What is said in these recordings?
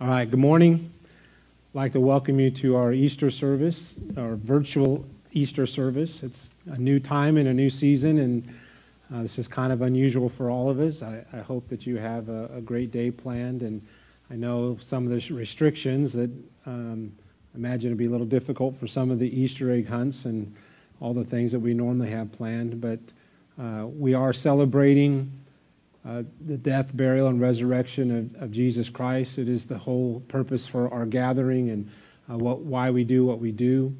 All right, good morning. I'd like to welcome you to our Easter service, our virtual Easter service. It's a new time and a new season, and uh, this is kind of unusual for all of us. I, I hope that you have a, a, great day planned, and I know some of the restrictions that um, imagine it'd be a little difficult for some of the Easter egg hunts and all the things that we normally have planned, but uh, we are celebrating uh, the death, burial, and resurrection of, of, Jesus Christ. It is the whole purpose for our gathering and uh, what, why we do what we do.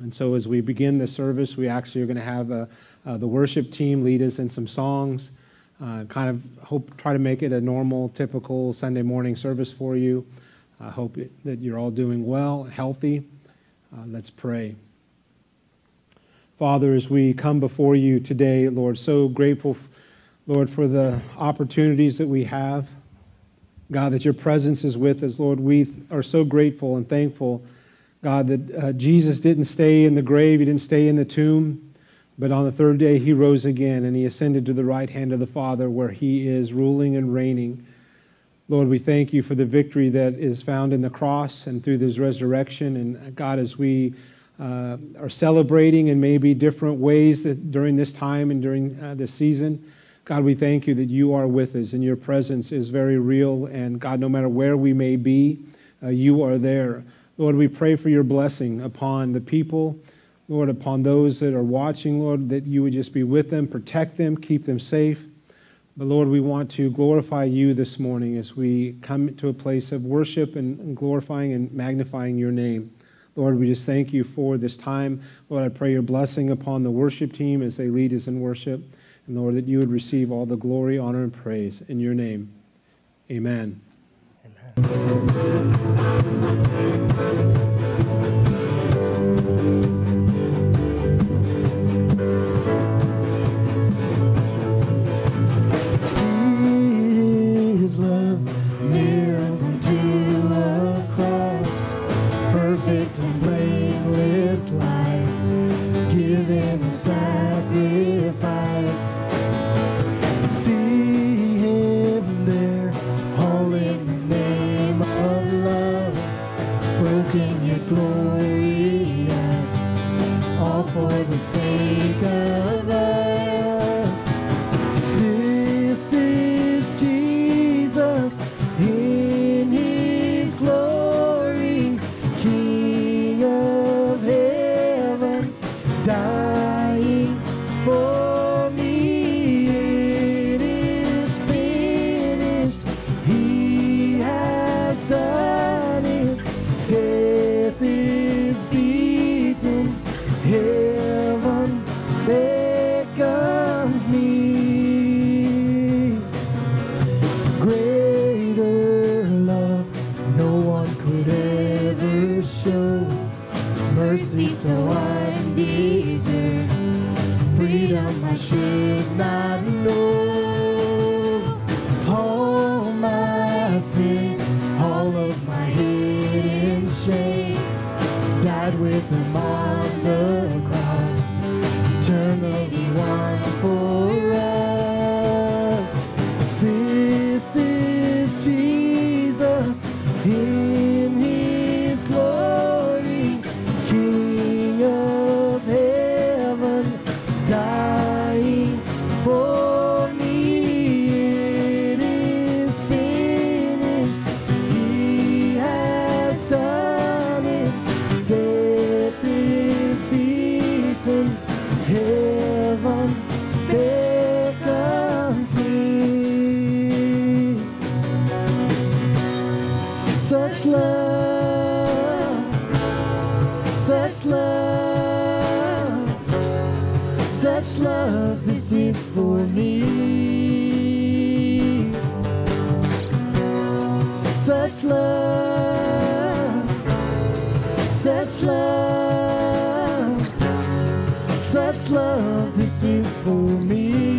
And so, as we begin the service, we actually are going to have uh, uh, the worship team lead us in some songs. Uh, kind of hope try to make it a normal, typical Sunday morning service for you. I hope it, that you're all doing well, and healthy. Uh, let's pray. Father, as we come before you today, Lord, so grateful, Lord, for the opportunities that we have. God, that your presence is with us, Lord. We are so grateful and thankful, God, that uh, Jesus didn't stay in the grave, he didn't stay in the tomb, but on the third day he rose again and he ascended to the right hand of the Father where he is ruling and reigning. Lord, we thank you for the victory that is found in the cross and through this resurrection. And God, as we uh, are celebrating in maybe different ways that during this time and during uh, this season. God, we thank you that you are with us and your presence is very real. And God, no matter where we may be, uh, you are there. Lord, we pray for your blessing upon the people, Lord, upon those that are watching, Lord, that you would just be with them, protect them, keep them safe. But Lord, we want to glorify you this morning as we come to a place of worship and, and glorifying and magnifying your name. Lord, we just thank you for this time. Lord, I pray your blessing upon the worship team as they lead us in worship. And Lord, that you would receive all the glory, honor, and praise in your name. Amen. Amen. such love, such love, such love this is for me. Such love, such love, such love this is for me.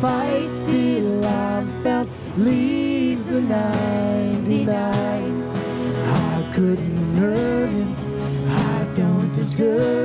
sacrifice till I'm found leaves the 99. I couldn't hurt him, I don't deserve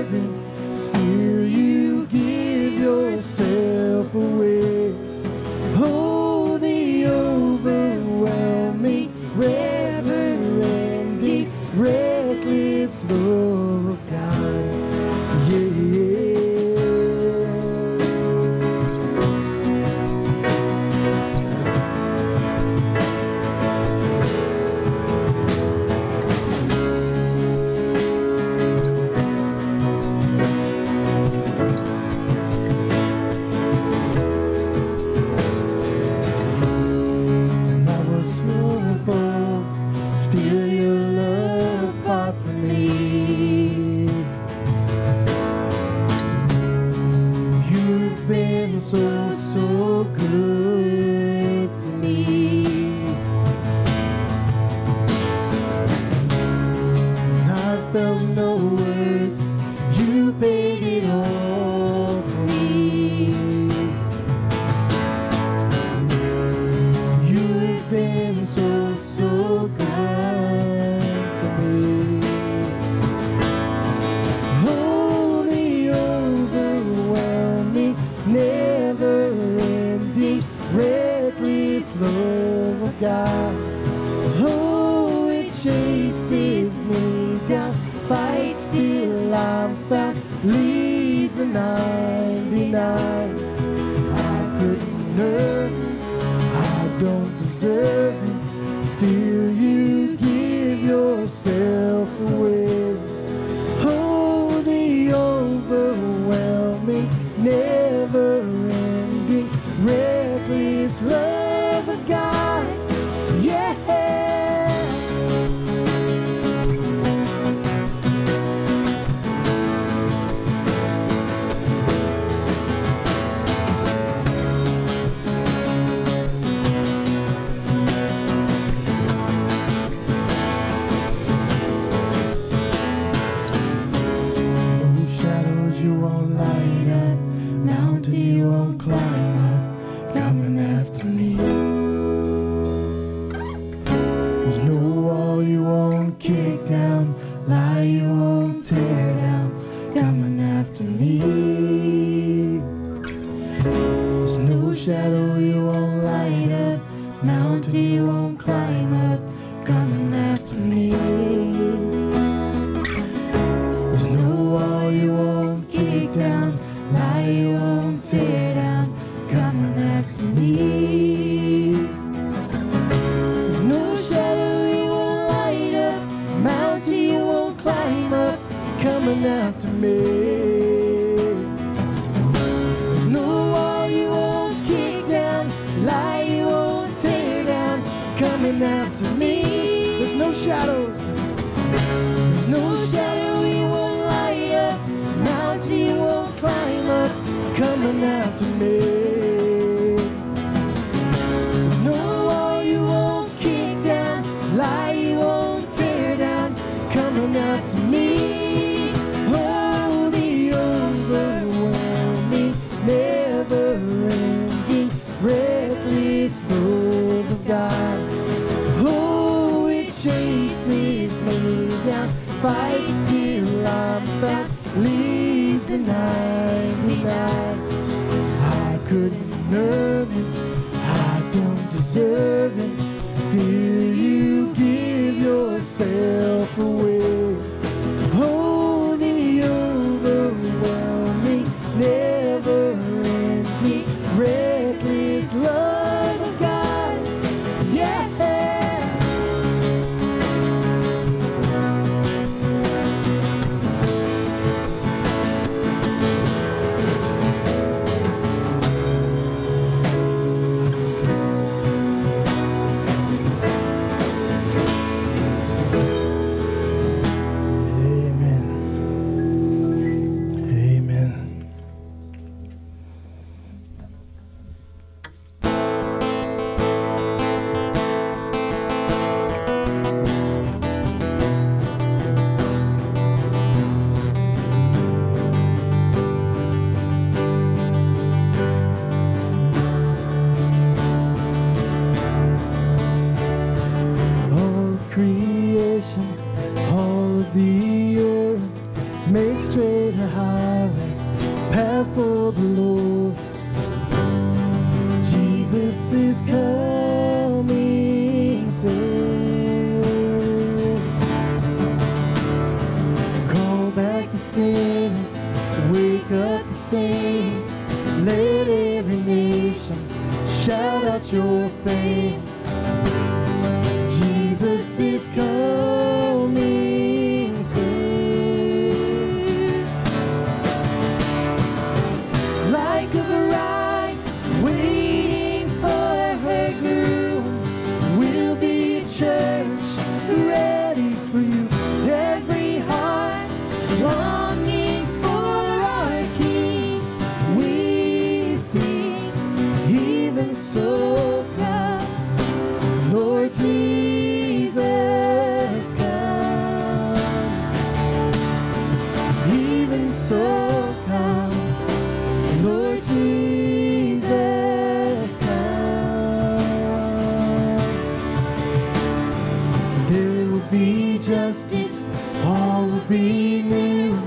be justice, all will be new.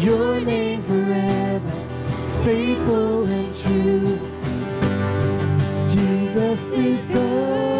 Your name forever, faithful and true. Jesus is good.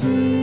Jesus.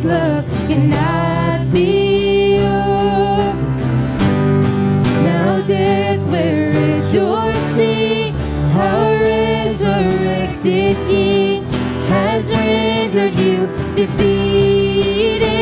perfect love cannot be yours. Now death, where is your sting? Our resurrected King has rendered you defeated.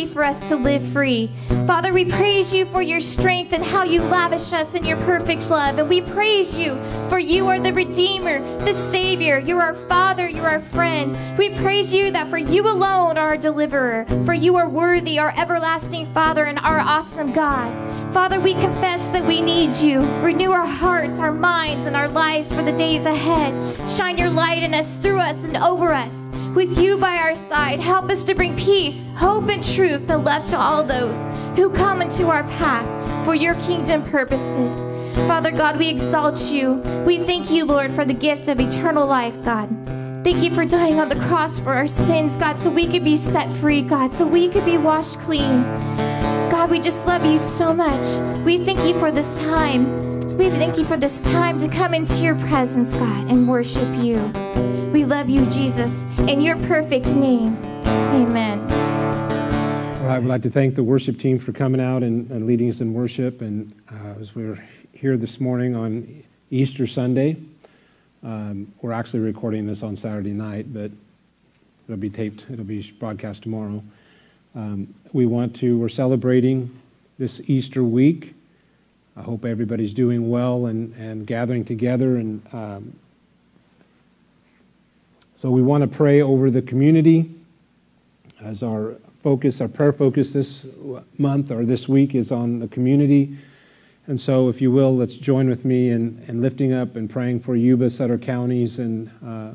Way for us to live free. Father, we praise you for your strength and how you lavish us in your perfect love. And we praise you for you are the Redeemer, the Savior. You're our Father, you're our friend. We praise you that for you alone are our deliverer, for you are worthy, our everlasting Father, and our awesome God. Father, we confess that we need you. Renew our hearts, our minds, and our lives for the days ahead. Shine your light in us, through us, and over us. With you by our side, help us to bring peace, hope, and truth to love to all those who come into our path for your kingdom purposes. Father God, we exalt you. We thank you, Lord, for the gift of eternal life, God. Thank you for dying on the cross for our sins, God, so we could be set free, God, so we could be washed clean. God, we just love you so much. We thank you for this time. We thank you for this time to come into your presence, God, and worship you. We love you, Jesus, in your perfect name. Amen. I would like to thank the worship team for coming out and, and leading us in worship. And uh, as we are here this morning on Easter Sunday, um, we're actually recording this on Saturday night, but it'll be taped, it'll be broadcast tomorrow. Um, we want to, we're celebrating this Easter week. I hope everybody's doing well and, and gathering together. And um, so we want to pray over the community as our focus, our prayer focus this month or this week is on the community. And so, if you will, let's join with me in, in lifting up and praying for Yuba, Sutter counties. And uh,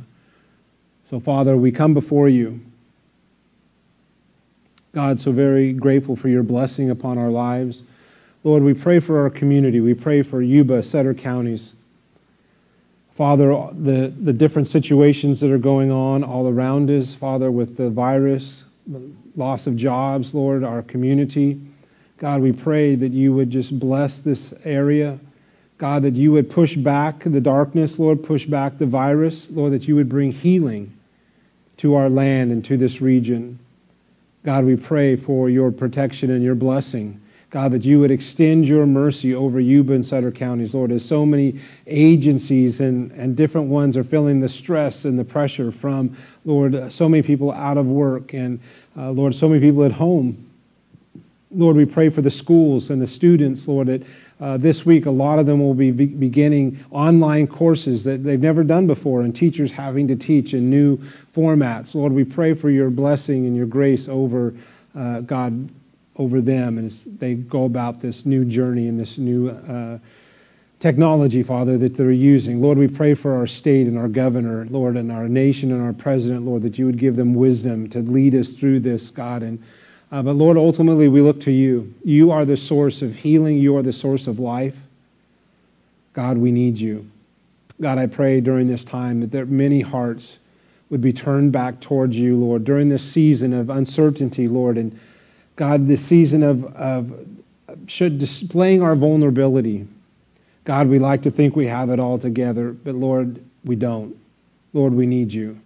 so, Father, we come before you. God, so very grateful for your blessing upon our lives. Lord, we pray for our community. We pray for Yuba, Sutter counties. Father, the, the different situations that are going on all around us, Father, with the virus, loss of jobs, Lord, our community. God, we pray that you would just bless this area. God, that you would push back the darkness, Lord, push back the virus, Lord, that you would bring healing to our land and to this region. God, we pray for your protection and your blessing. God, that you would extend your mercy over Yuba and Sutter counties, Lord, as so many agencies and, and different ones are feeling the stress and the pressure from, Lord, so many people out of work and, uh, Lord, so many people at home. Lord, we pray for the schools and the students, Lord, that uh, this week a lot of them will be beginning online courses that they've never done before and teachers having to teach in new formats. Lord, we pray for your blessing and your grace over, uh, God, over them as they go about this new journey and this new uh, technology, Father, that they're using. Lord, we pray for our state and our governor, Lord, and our nation and our president, Lord, that you would give them wisdom to lead us through this, God. And uh, but Lord, ultimately we look to you. You are the source of healing. You are the source of life. God, we need you. God, I pray during this time that there many hearts would be turned back towards you, Lord, during this season of uncertainty, Lord, and God, this season of, of should displaying our vulnerability. God, we like to think we have it all together, but Lord, we don't. Lord, we need you.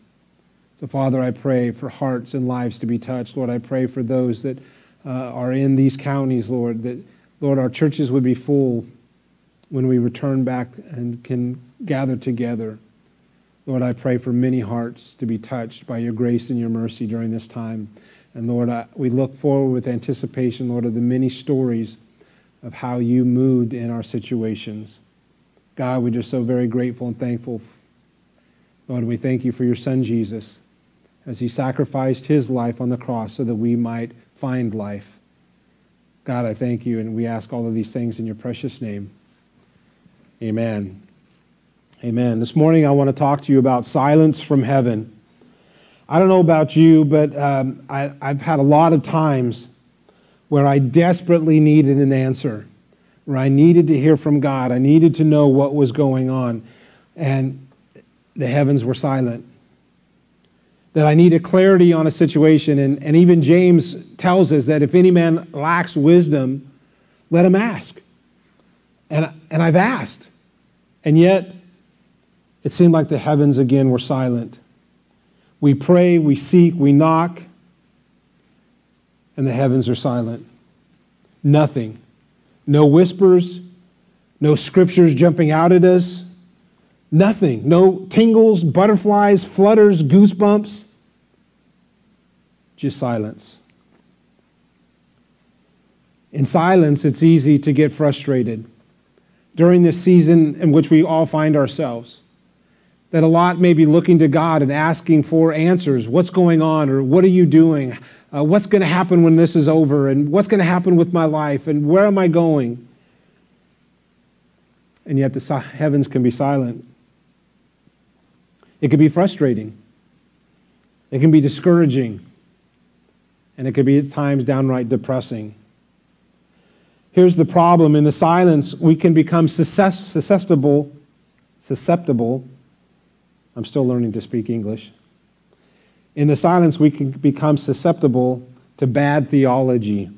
So, Father, I pray for hearts and lives to be touched. Lord, I pray for those that uh, are in these counties, Lord, that, Lord, our churches would be full when we return back and can gather together. Lord, I pray for many hearts to be touched by your grace and your mercy during this time. And Lord, I, we look forward with anticipation, Lord, of the many stories of how you moved in our situations. God, we're just so very grateful and thankful. Lord, we thank you for your son Jesus as he sacrificed his life on the cross so that we might find life. God, I thank you, and we ask all of these things in your precious name. Amen. Amen. This morning I want to talk to you about silence from heaven. I don't know about you, but um, I, I've had a lot of times where I desperately needed an answer, where I needed to hear from God. I needed to know what was going on. And the heavens were silent. That I needed clarity on a situation. And, and even James tells us that if any man lacks wisdom, let him ask. And, and I've asked. And yet, it seemed like the heavens again were silent. We pray, we seek, we knock, and the heavens are silent. Nothing. No whispers, no scriptures jumping out at us, nothing. No tingles, butterflies, flutters, goosebumps, just silence. In silence, it's easy to get frustrated during this season in which we all find ourselves that a lot may be looking to God and asking for answers. What's going on? Or what are you doing? Uh, what's going to happen when this is over? And what's going to happen with my life? And where am I going? And yet the heavens can be silent. It can be frustrating. It can be discouraging. And it can be at times downright depressing. Here's the problem in the silence, we can become susceptible, susceptible I'm still learning to speak English. In the silence, we can become susceptible to bad theology.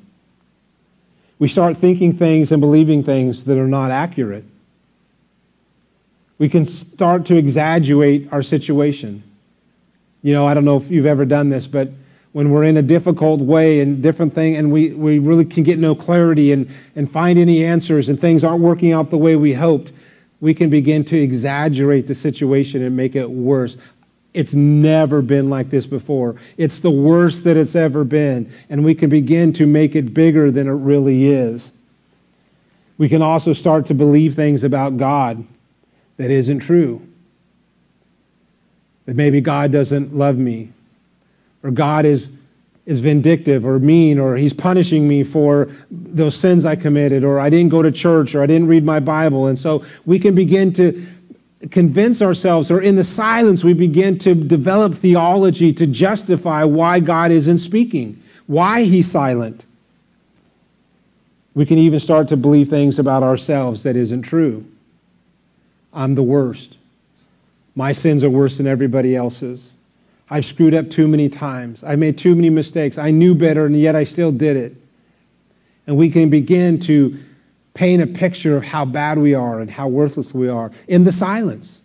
We start thinking things and believing things that are not accurate. We can start to exaggerate our situation. You know, I don't know if you've ever done this, but when we're in a difficult way and different thing and we, we really can get no clarity and, and find any answers and things aren't working out the way we hoped, we can begin to exaggerate the situation and make it worse. It's never been like this before. It's the worst that it's ever been. And we can begin to make it bigger than it really is. We can also start to believe things about God that isn't true. That maybe God doesn't love me, or God is is vindictive or mean or he's punishing me for those sins I committed or I didn't go to church or I didn't read my Bible. And so we can begin to convince ourselves or in the silence we begin to develop theology to justify why God isn't speaking, why he's silent. We can even start to believe things about ourselves that isn't true. I'm the worst. My sins are worse than everybody else's. I've screwed up too many times. I made too many mistakes. I knew better, and yet I still did it. And we can begin to paint a picture of how bad we are and how worthless we are in the silence.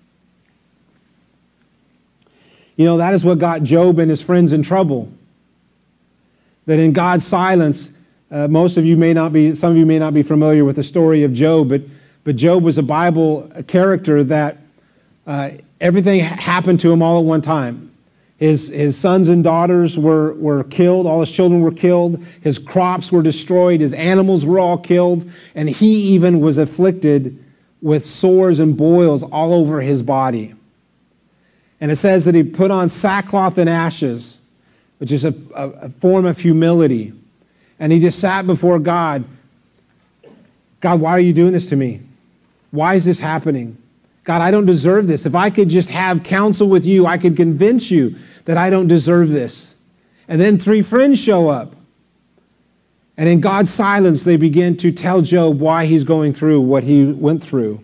You know, that is what got Job and his friends in trouble. that in God's silence, uh, most of you may not be, some of you may not be familiar with the story of Job, but, but Job was a Bible character that uh, everything happened to him all at one time. His, his sons and daughters were, were killed, all his children were killed, his crops were destroyed, his animals were all killed, and he even was afflicted with sores and boils all over his body. And it says that he put on sackcloth and ashes, which is a, a, a form of humility. And he just sat before God. God, why are you doing this to me? Why is this happening? God, I don't deserve this. If I could just have counsel with you, I could convince you that I don't deserve this. And then three friends show up. And in God's silence, they begin to tell Job why he's going through what he went through.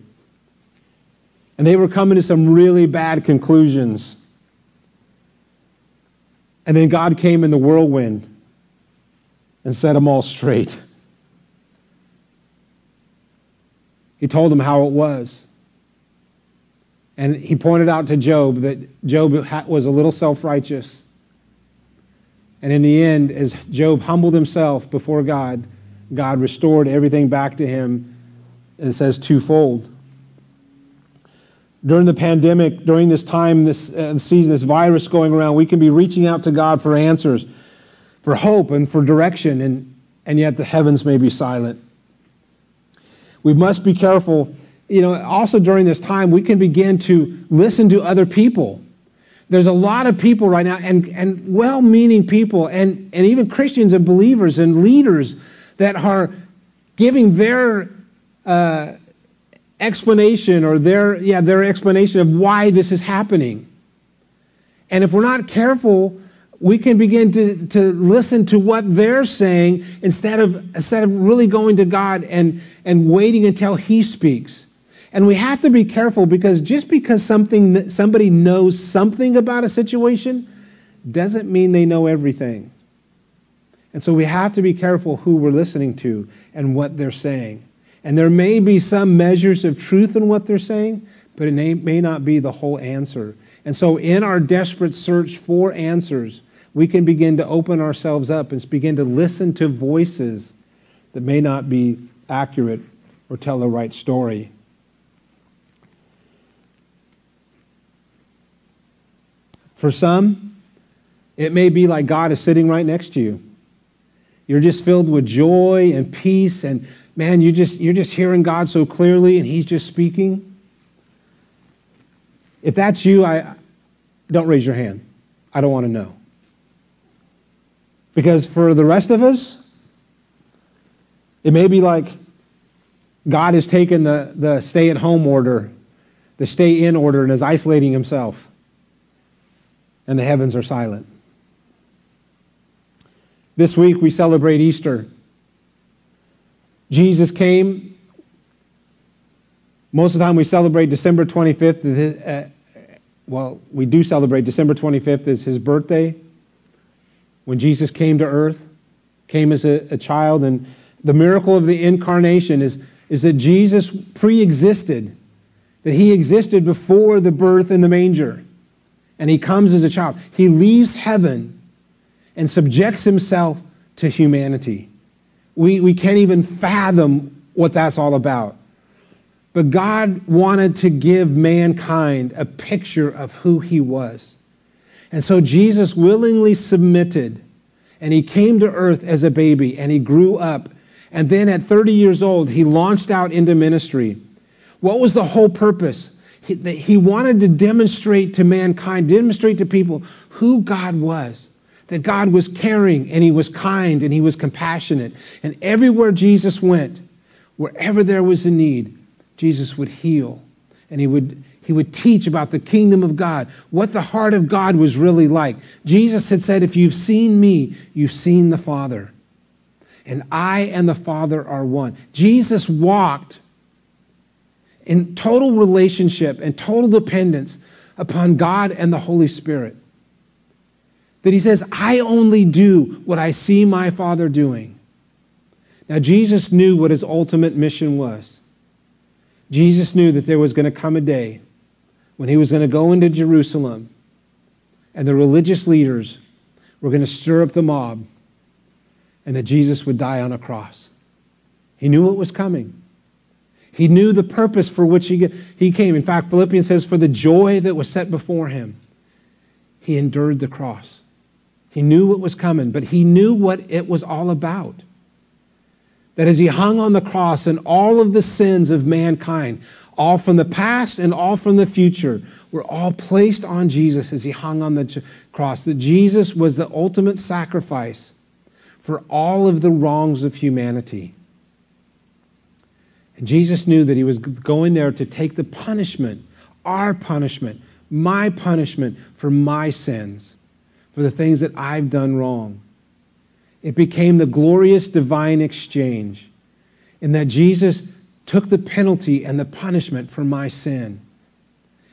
And they were coming to some really bad conclusions. And then God came in the whirlwind and set them all straight. He told them how it was. And he pointed out to Job that Job was a little self righteous. And in the end, as Job humbled himself before God, God restored everything back to him. And it says twofold. During the pandemic, during this time, this uh, season, this virus going around, we can be reaching out to God for answers, for hope, and for direction, and, and yet the heavens may be silent. We must be careful you know, also during this time, we can begin to listen to other people. There's a lot of people right now, and, and well meaning people, and, and even Christians and believers and leaders that are giving their uh, explanation or their, yeah, their explanation of why this is happening. And if we're not careful, we can begin to, to listen to what they're saying instead of, instead of really going to God and, and waiting until He speaks. And we have to be careful because just because something somebody knows something about a situation doesn't mean they know everything. And so we have to be careful who we're listening to and what they're saying. And there may be some measures of truth in what they're saying, but it may, may not be the whole answer. And so, in our desperate search for answers, we can begin to open ourselves up and begin to listen to voices that may not be accurate or tell the right story. For some, it may be like God is sitting right next to you. You're just filled with joy and peace, and man, you just, you're just hearing God so clearly, and He's just speaking. If that's you, I don't raise your hand. I don't want to know. Because for the rest of us, it may be like God has taken the, the stay at home order, the stay in order, and is isolating himself and the heavens are silent. This week we celebrate Easter. Jesus came. Most of the time we celebrate December 25th. Uh, well, we do celebrate December 25th as his birthday. When Jesus came to earth, came as a, a child. And the miracle of the incarnation is, is that Jesus pre existed, that he existed before the birth in the manger and he comes as a child. He leaves heaven and subjects himself to humanity. We, we can't even fathom what that's all about. But God wanted to give mankind a picture of who he was. And so Jesus willingly submitted and he came to earth as a baby and he grew up. And then at 30 years old, he launched out into ministry. What was the whole purpose? He, he wanted to demonstrate to mankind, demonstrate to people who God was. That God was caring and He was kind and He was compassionate. And everywhere Jesus went, wherever there was a need, Jesus would heal and He would, he would teach about the kingdom of God, what the heart of God was really like. Jesus had said, If you've seen me, you've seen the Father. And I and the Father are one. Jesus walked in total relationship and total dependence upon God and the Holy Spirit. That he says, I only do what I see my Father doing. Now, Jesus knew what his ultimate mission was. Jesus knew that there was going to come a day when he was going to go into Jerusalem and the religious leaders were going to stir up the mob and that Jesus would die on a cross. He knew it was coming. He knew the purpose for which he, he came. In fact, Philippians says, for the joy that was set before him, he endured the cross. He knew what was coming, but he knew what it was all about. That as he hung on the cross and all of the sins of mankind, all from the past and all from the future, were all placed on Jesus as he hung on the cross. That Jesus was the ultimate sacrifice for all of the wrongs of humanity. Jesus knew that he was going there to take the punishment, our punishment, my punishment for my sins, for the things that I've done wrong. It became the glorious divine exchange in that Jesus took the penalty and the punishment for my sin.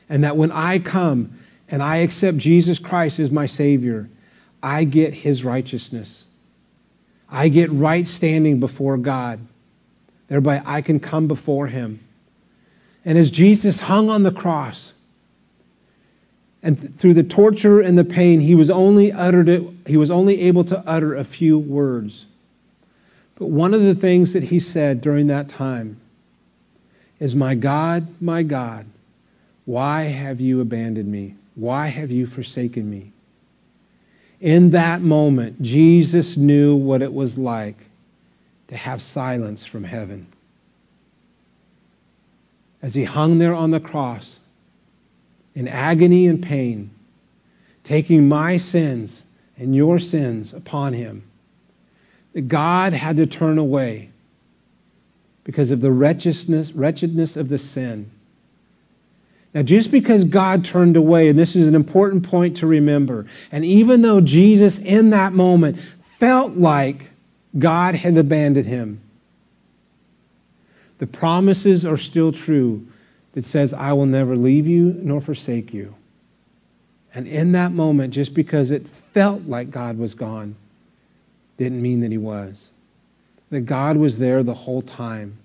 And that when I come and I accept Jesus Christ as my Savior, I get His righteousness. I get right standing before God. Thereby, I can come before Him. And as Jesus hung on the cross, and th- through the torture and the pain, he was only uttered it, he was only able to utter a few words. But one of the things that he said during that time is, My God, my God, why have you abandoned me? Why have you forsaken me? In that moment, Jesus knew what it was like to have silence from heaven. As he hung there on the cross, in agony and pain, taking my sins and your sins upon him, that God had to turn away because of the wretchedness, wretchedness of the sin. Now, just because God turned away, and this is an important point to remember, and even though Jesus in that moment felt like God had abandoned him, the promises are still true that says, I will never leave you nor forsake you. And in that moment, just because it felt like God was gone, didn't mean that he was. That God was there the whole time.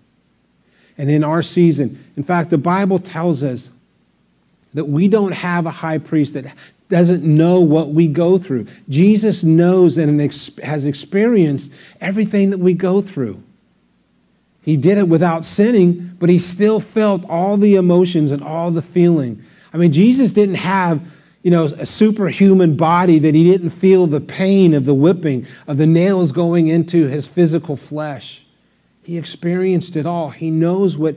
And in our season, in fact, the Bible tells us that we don't have a high priest that doesn't know what we go through. Jesus knows and has experienced everything that we go through. He did it without sinning, but he still felt all the emotions and all the feeling. I mean, Jesus didn't have, you know, a superhuman body that he didn't feel the pain of the whipping, of the nails going into his physical flesh. He experienced it all. He knows what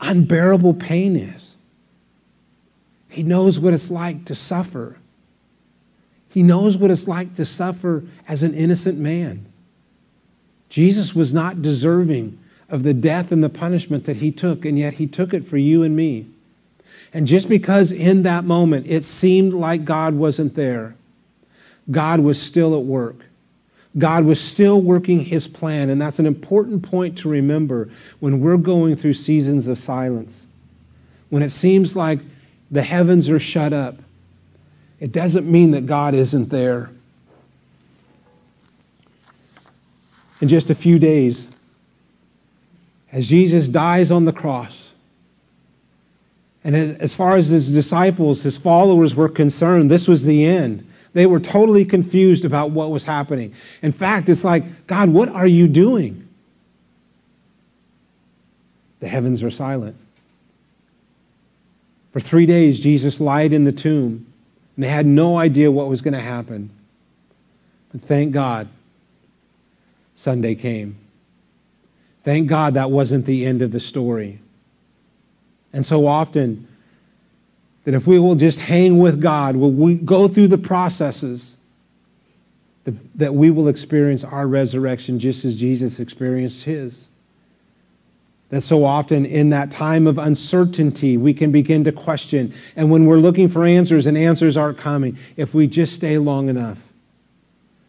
unbearable pain is. He knows what it's like to suffer. He knows what it's like to suffer as an innocent man. Jesus was not deserving of the death and the punishment that he took, and yet he took it for you and me. And just because in that moment it seemed like God wasn't there, God was still at work. God was still working his plan, and that's an important point to remember when we're going through seasons of silence. When it seems like the heavens are shut up, it doesn't mean that God isn't there. In just a few days, as Jesus dies on the cross, and as far as his disciples, his followers were concerned, this was the end. They were totally confused about what was happening. In fact, it's like, God, what are you doing? The heavens are silent. For three days, Jesus lied in the tomb, and they had no idea what was going to happen. But thank God, Sunday came. Thank God that wasn't the end of the story. And so often, that if we will just hang with God, will we go through the processes, that we will experience our resurrection just as Jesus experienced his that so often in that time of uncertainty we can begin to question. And when we're looking for answers and answers aren't coming, if we just stay long enough,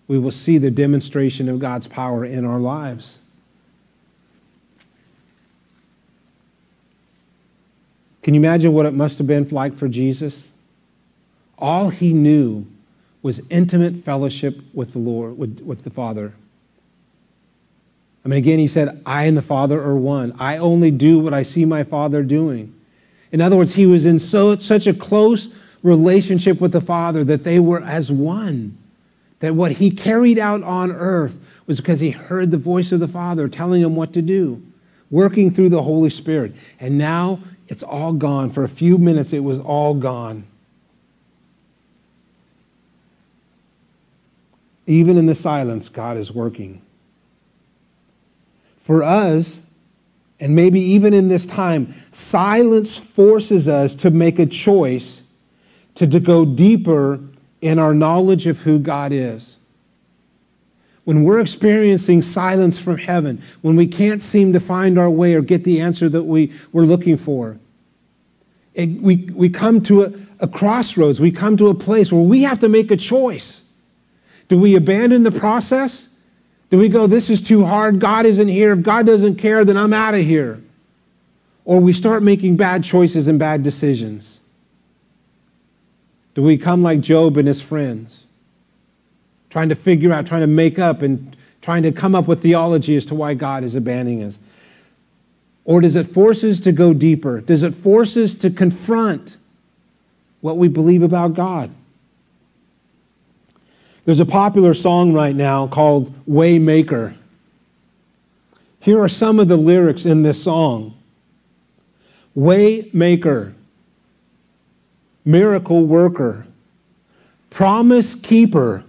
we will see the demonstration of God's power in our lives. Can you imagine what it must have been like for Jesus? All he knew was intimate fellowship with the Lord, with, with the Father. I mean, again, he said, I and the Father are one. I only do what I see my Father doing. In other words, he was in so, such a close relationship with the Father that they were as one. That what he carried out on earth was because he heard the voice of the Father telling him what to do, working through the Holy Spirit. And now it's all gone. For a few minutes, it was all gone. Even in the silence, God is working. For us, and maybe even in this time, silence forces us to make a choice to, to go deeper in our knowledge of who God is. When we're experiencing silence from heaven, when we can't seem to find our way or get the answer that we, we're looking for, it, we, we come to a, a crossroads. We come to a place where we have to make a choice. Do we abandon the process? Do we go, this is too hard, God isn't here, if God doesn't care, then I'm out of here? Or we start making bad choices and bad decisions? Do we come like Job and his friends, trying to figure out, trying to make up, and trying to come up with theology as to why God is abandoning us? Or does it force us to go deeper? Does it force us to confront what we believe about God? There's a popular song right now called Waymaker. Here are some of the lyrics in this song Waymaker, miracle worker, promise keeper,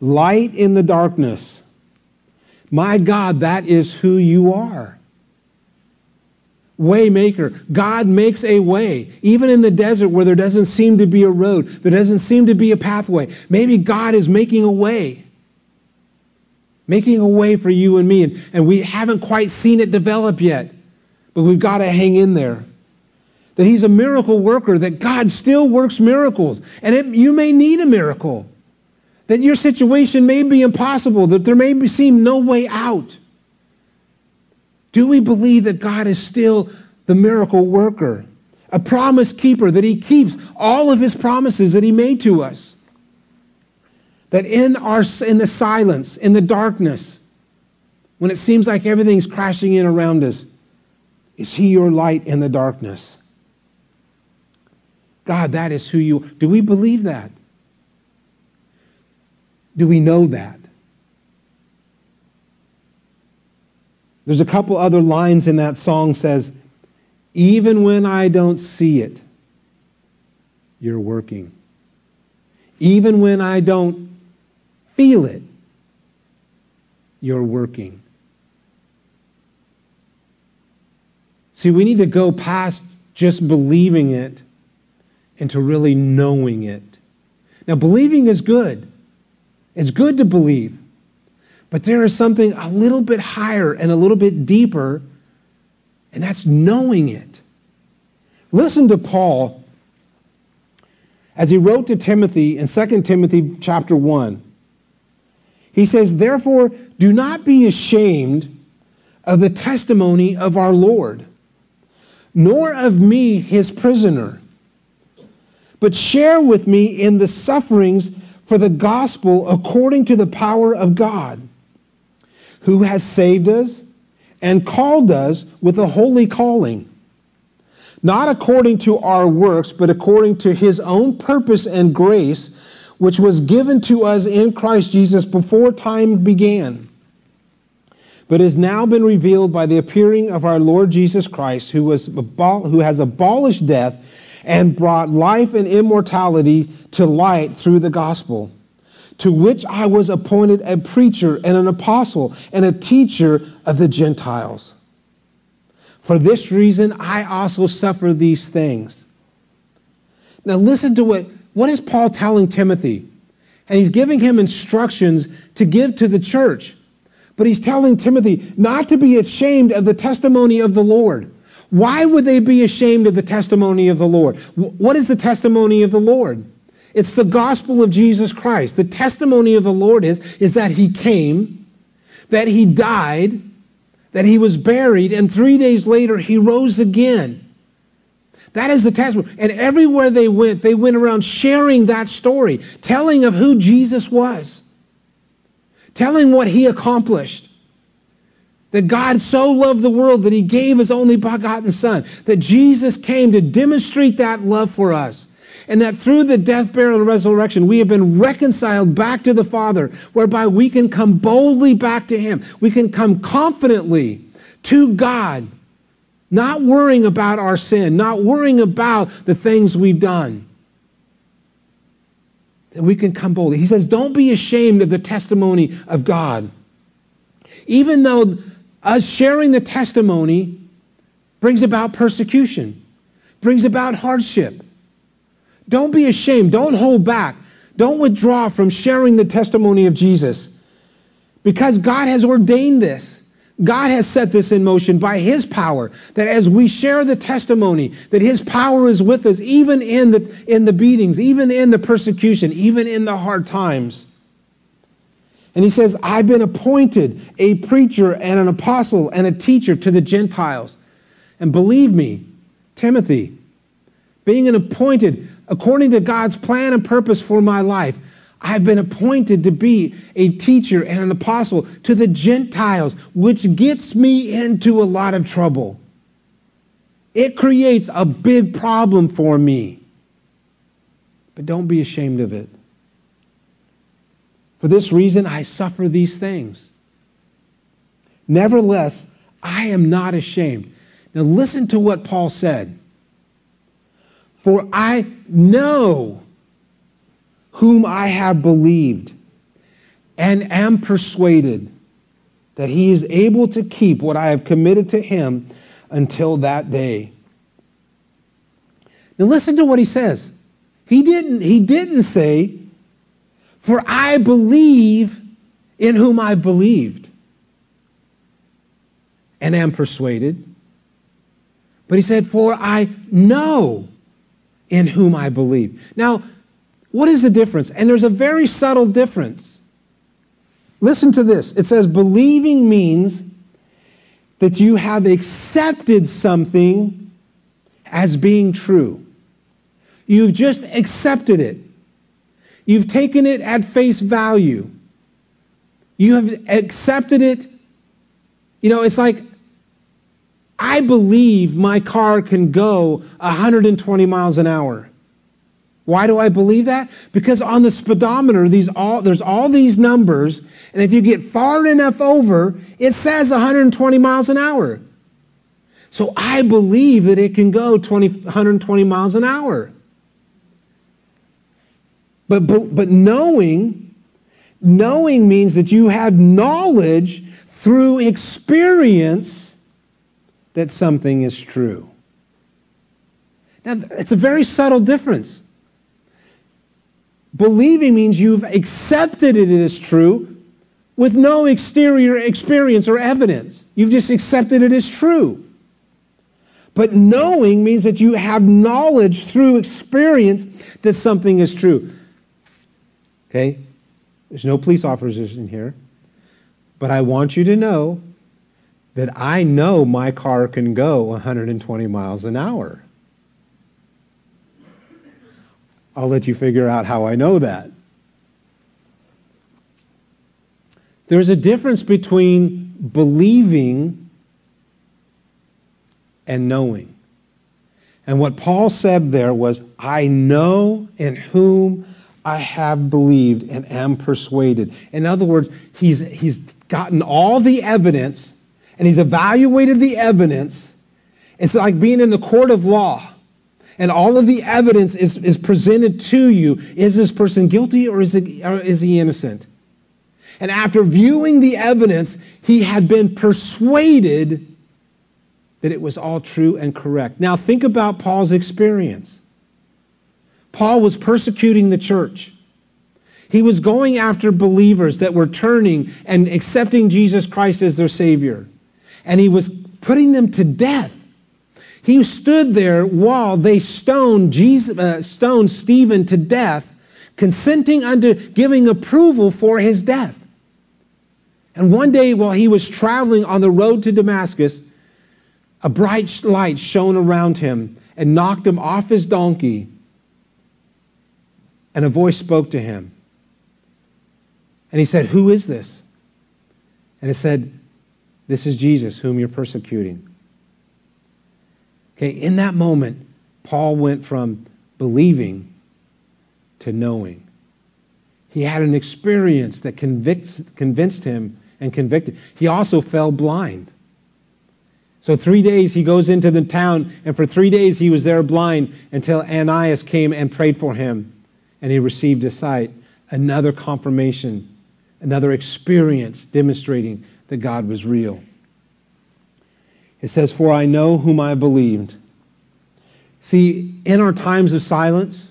light in the darkness. My God, that is who you are. Waymaker. God makes a way, even in the desert where there doesn't seem to be a road, there doesn't seem to be a pathway. Maybe God is making a way, making a way for you and me, and, and we haven't quite seen it develop yet, but we've got to hang in there. That He's a miracle worker, that God still works miracles, and it, you may need a miracle. That your situation may be impossible, that there may be, seem no way out. Do we believe that God is still the miracle worker, a promise keeper, that He keeps all of His promises that He made to us? That in, our, in the silence, in the darkness, when it seems like everything's crashing in around us, is He your light in the darkness? God, that is who you Do we believe that? Do we know that? There's a couple other lines in that song says, even when I don't see it, you're working. Even when I don't feel it, you're working. See, we need to go past just believing it into really knowing it. Now, believing is good. It's good to believe. But there is something a little bit higher and a little bit deeper, and that's knowing it. Listen to Paul as he wrote to Timothy in 2 Timothy chapter 1. He says, Therefore, do not be ashamed of the testimony of our Lord, nor of me, his prisoner, but share with me in the sufferings for the gospel according to the power of God who has saved us and called us with a holy calling, not according to our works, but according to his own purpose and grace, which was given to us in Christ Jesus before time began, but has now been revealed by the appearing of our Lord Jesus Christ, who, was who has abolished death and brought life and immortality to light through the gospel to which I was appointed a preacher and an apostle and a teacher of the Gentiles. For this reason, I also suffer these things. Now, listen to what, what is Paul telling Timothy? And he's giving him instructions to give to the church. But he's telling Timothy not to be ashamed of the testimony of the Lord. Why would they be ashamed of the testimony of the Lord? What is the testimony of the Lord? It's the gospel of Jesus Christ. The testimony of the Lord is, is that he came, that he died, that he was buried, and three days later he rose again. That is the testimony. And everywhere they went, they went around sharing that story, telling of who Jesus was, telling what he accomplished. That God so loved the world that he gave his only begotten Son, that Jesus came to demonstrate that love for us And that through the death, burial, and resurrection, we have been reconciled back to the Father, whereby we can come boldly back to Him. We can come confidently to God, not worrying about our sin, not worrying about the things we've done. That we can come boldly. He says, Don't be ashamed of the testimony of God. Even though us sharing the testimony brings about persecution, brings about hardship. Don't be ashamed. Don't hold back. Don't withdraw from sharing the testimony of Jesus because God has ordained this. God has set this in motion by his power that as we share the testimony that his power is with us even in the in the beatings, even in the persecution, even in the hard times. And he says, I've been appointed a preacher and an apostle and a teacher to the Gentiles. And believe me, Timothy, being an appointed according to God's plan and purpose for my life, I've been appointed to be a teacher and an apostle to the Gentiles, which gets me into a lot of trouble. It creates a big problem for me. But don't be ashamed of it. For this reason, I suffer these things. Nevertheless, I am not ashamed. Now, listen to what Paul said. For I know whom I have believed and am persuaded that he is able to keep what I have committed to him until that day. Now listen to what he says. He didn't, he didn't say, For I believe in whom I believed and am persuaded. But he said, For I know in whom I believe. Now, what is the difference? And there's a very subtle difference. Listen to this. It says, believing means that you have accepted something as being true. You've just accepted it. You've taken it at face value. You have accepted it. You know, it's like, I believe my car can go 120 miles an hour. Why do I believe that? Because on the speedometer, these all, there's all these numbers, and if you get far enough over, it says 120 miles an hour. So I believe that it can go 20, 120 miles an hour. But, but, but knowing, knowing means that you have knowledge through experience that something is true. Now, it's a very subtle difference. Believing means you've accepted it as true with no exterior experience or evidence. You've just accepted it as true. But knowing means that you have knowledge through experience that something is true. Okay? There's no police officers in here. But I want you to know that I know my car can go 120 miles an hour. I'll let you figure out how I know that. There's a difference between believing and knowing. And what Paul said there was, I know in whom I have believed and am persuaded. In other words, he's, he's gotten all the evidence and he's evaluated the evidence. It's like being in the court of law and all of the evidence is, is presented to you. Is this person guilty or is, it, or is he innocent? And after viewing the evidence, he had been persuaded that it was all true and correct. Now, think about Paul's experience. Paul was persecuting the church. He was going after believers that were turning and accepting Jesus Christ as their Savior. And he was putting them to death. He stood there while they stoned, Jesus, uh, stoned Stephen to death, consenting unto giving approval for his death. And one day, while he was traveling on the road to Damascus, a bright light shone around him and knocked him off his donkey. And a voice spoke to him. And he said, Who is this? And it said, This is Jesus, whom you're persecuting. Okay, in that moment, Paul went from believing to knowing. He had an experience that convicts, convinced him and convicted. He also fell blind. So, three days he goes into the town, and for three days he was there blind until Ananias came and prayed for him, and he received his sight. Another confirmation, another experience demonstrating that God was real. It says, For I know whom I believed. See, in our times of silence,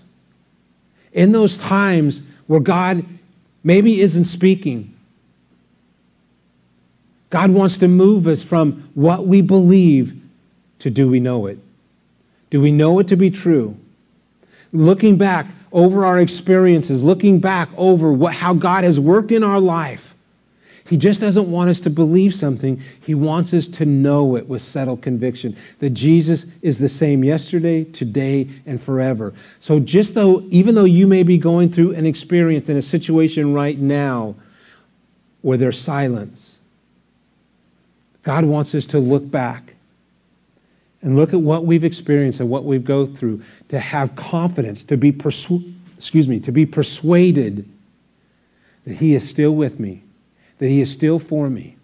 in those times where God maybe isn't speaking, God wants to move us from what we believe to do we know it? Do we know it to be true? Looking back over our experiences, looking back over what, how God has worked in our life, He just doesn't want us to believe something. He wants us to know it with settled conviction that Jesus is the same yesterday, today, and forever. So, just though, even though you may be going through an experience in a situation right now where there's silence, God wants us to look back and look at what we've experienced and what we've go through to have confidence, to be persu- excuse me, to be persuaded that he is still with me, that he is still for me,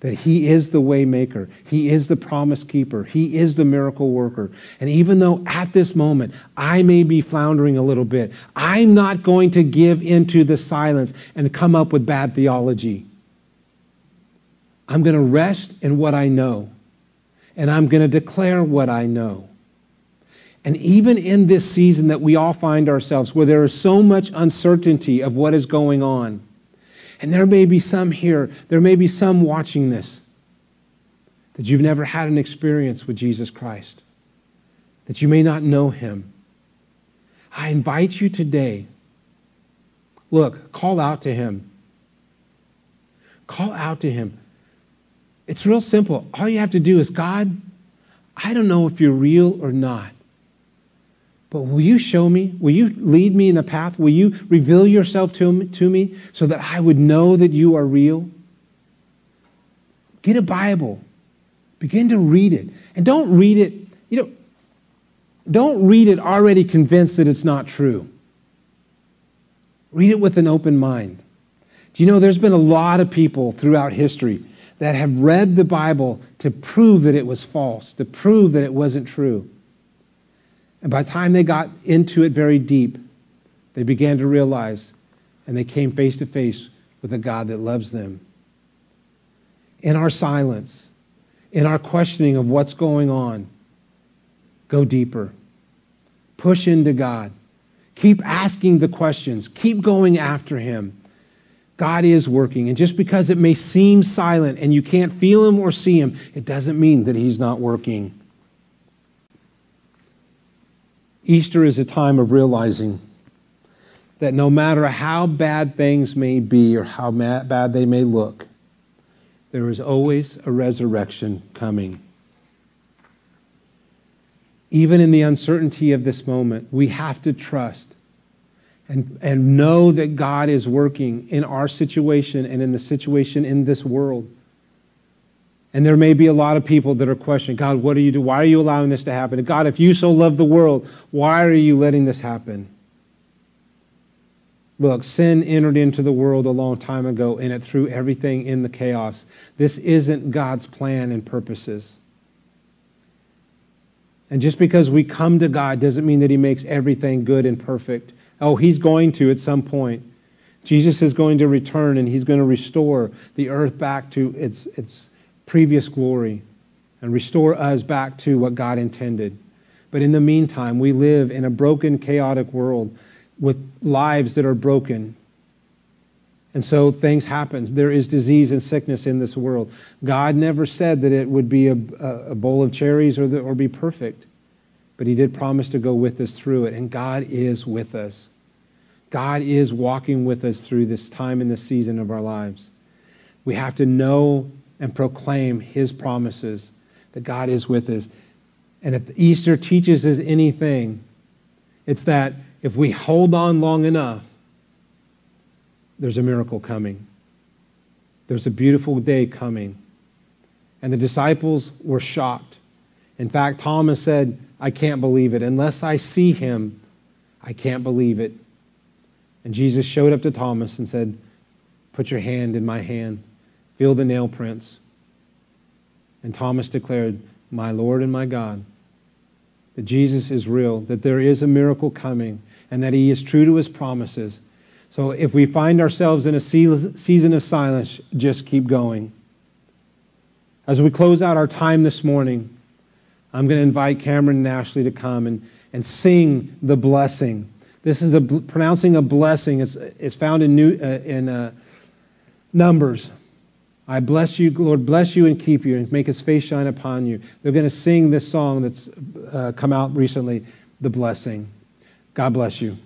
that he is the waymaker, he is the promise keeper, he is the miracle worker. And even though at this moment I may be floundering a little bit, I'm not going to give into the silence and come up with bad theology. I'm going to rest in what I know, and I'm going to declare what I know. And even in this season that we all find ourselves, where there is so much uncertainty of what is going on, and there may be some here, there may be some watching this, that you've never had an experience with Jesus Christ, that you may not know him. I invite you today, look, call out to him. Call out to him. It's real simple. All you have to do is, God, I don't know if you're real or not, but will you show me? Will you lead me in a path? Will you reveal yourself to me, to me so that I would know that you are real? Get a Bible. Begin to read it. And don't read it, you know, don't read it already convinced that it's not true. Read it with an open mind. Do you know there's been a lot of people throughout history that have read the Bible to prove that it was false, to prove that it wasn't true. And by the time they got into it very deep, they began to realize and they came face to face with a God that loves them. In our silence, in our questioning of what's going on, go deeper. Push into God. Keep asking the questions. Keep going after Him. God is working. And just because it may seem silent and you can't feel Him or see Him, it doesn't mean that He's not working. Easter is a time of realizing that no matter how bad things may be or how bad they may look, there is always a resurrection coming. Even in the uncertainty of this moment, we have to trust and, and know that God is working in our situation and in the situation in this world. And there may be a lot of people that are questioning, God, what are you doing? Why are you allowing this to happen? God, if you so love the world, why are you letting this happen? Look, sin entered into the world a long time ago and it threw everything in the chaos. This isn't God's plan and purposes. And just because we come to God doesn't mean that He makes everything good and perfect. Oh, he's going to at some point. Jesus is going to return and he's going to restore the earth back to its, its previous glory and restore us back to what God intended. But in the meantime, we live in a broken, chaotic world with lives that are broken. And so things happen. There is disease and sickness in this world. God never said that it would be a, a bowl of cherries or, the, or be perfect, but He did promise to go with us through it. And God is with us. God is walking with us through this time and this season of our lives. We have to know and proclaim His promises that God is with us. And if Easter teaches us anything, it's that if we hold on long enough, there's a miracle coming. There's a beautiful day coming. And the disciples were shocked. In fact, Thomas said, I can't believe it. Unless I see him, I can't believe it. And Jesus showed up to Thomas and said, Put your hand in my hand, feel the nail prints. And Thomas declared, My Lord and my God, that Jesus is real, that there is a miracle coming, and that he is true to his promises. So if we find ourselves in a season of silence, just keep going. As we close out our time this morning, I'm going to invite Cameron and Ashley to come and, and sing the blessing. This is a pronouncing a blessing. It's, it's found in, new, uh, in uh, Numbers. I bless you, Lord, bless you and keep you and make his face shine upon you. They're going to sing this song that's uh, come out recently, The Blessing. God bless you.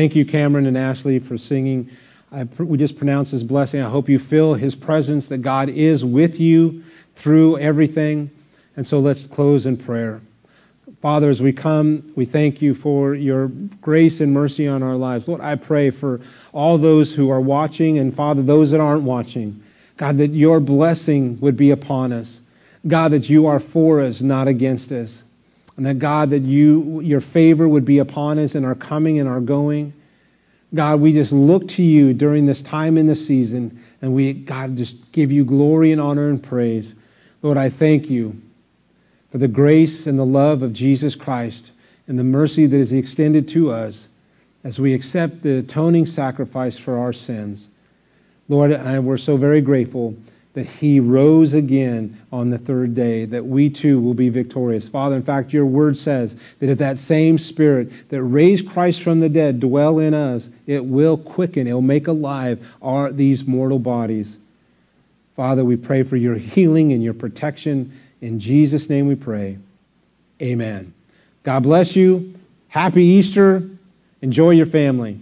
Thank you, Cameron and Ashley, for singing. I, we just pronounce his blessing. I hope you feel his presence, that God is with you through everything. And so let's close in prayer. Father, as we come, we thank you for your grace and mercy on our lives. Lord, I pray for all those who are watching and, Father, those that aren't watching. God, that your blessing would be upon us. God, that you are for us, not against us. And that, God, that you, your favor would be upon us in our coming and our going. God, we just look to you during this time in the season, and we, God, just give you glory and honor and praise. Lord, I thank you for the grace and the love of Jesus Christ and the mercy that is extended to us as we accept the atoning sacrifice for our sins. Lord, and we're so very grateful that he rose again on the third day, that we too will be victorious. Father, in fact, your word says that if that same spirit that raised Christ from the dead dwell in us, it will quicken, it will make alive our, these mortal bodies. Father, we pray for your healing and your protection. In Jesus' name we pray. Amen. God bless you. Happy Easter. Enjoy your family.